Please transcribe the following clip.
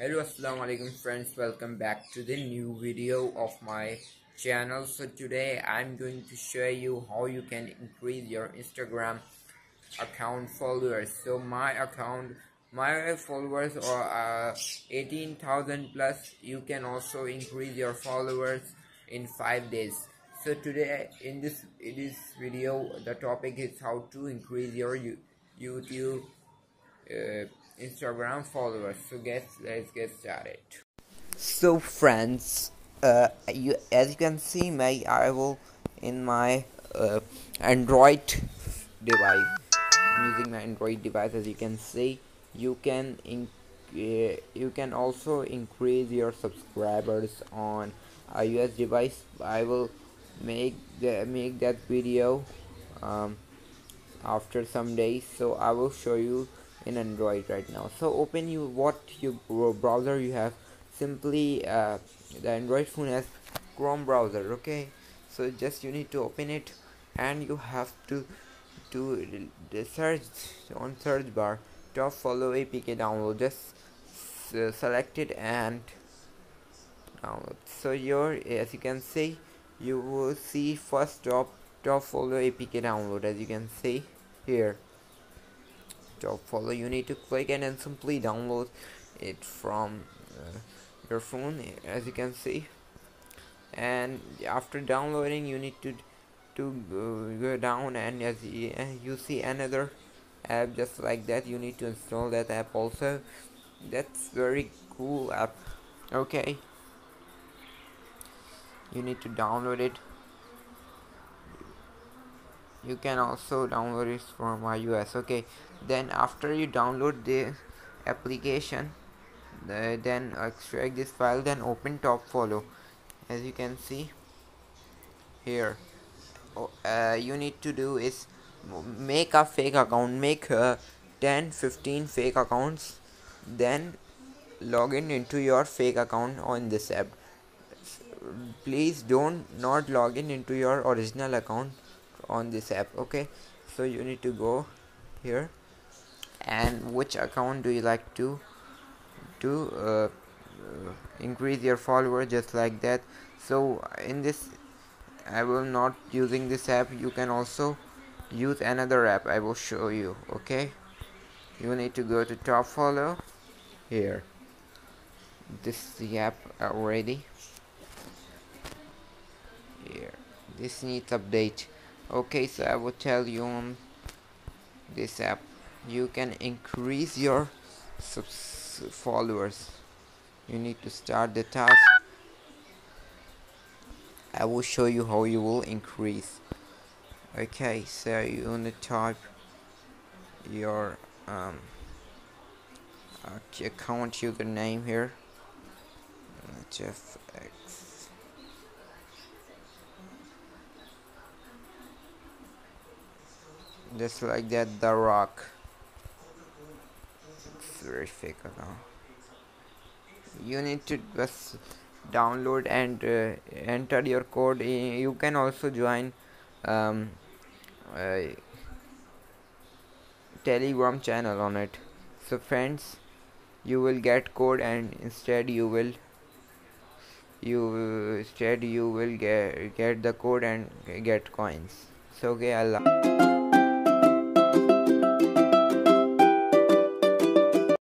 hello assalamu alaikum friends. Welcome back to the new video of my channel. So today i'm going to show you how you can increase your instagram account followers. So my account my followers are uh, 18,000 plus. You can also increase your followers in five days. So today in this in this video the topic is how to increase your youtube uh, Instagram followers. So get let's get started. So friends, uh, you as you can see my I will in my uh, Android device using my Android device as you can see you can in, uh, you can also increase your subscribers on iOS device I will make the make that video um, after some days so I will show you in android right now. So open you what you browser you have simply uh, the android phone has chrome browser okay? So just you need to open it and you have to to the search on search bar top follow apk download just uh, select it and download. So your as you can see you will see first top top follow apk download as you can see here follow you. Need to click and simply download it from uh, your phone as you can see. And after downloading you need to to uh, go down and as uh, you see another app just like that. You need to install that app also. That's very cool app. Okay. You need to download it you can also download it from iOS okay. Then after you download the application the, then extract this file then open top follow. As you can see here oh, uh, you need to do is make a fake account make uh, 10 15 fake accounts then log in into your fake account on this app. Please don't not log in into your original account on this app okay? So you need to go here. And which account do you like to to uh, increase your follower just like that? So in this I will not using this app. You can also use another app. I will show you okay? You need to go to top follow. Here. This is the app already. Here. This needs update okay so I will tell you on this app. You can increase your followers. You need to start the task. I will show you how you will increase. Okay so you want to type your um, account username here. Jeff just like that the rock. Fake now you need to just download and uh, enter your code. You can also join um, telegram channel on it. So friends you will get code and instead you will you instead you will get get the code and get coins. So okay allah